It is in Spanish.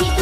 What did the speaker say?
Ay,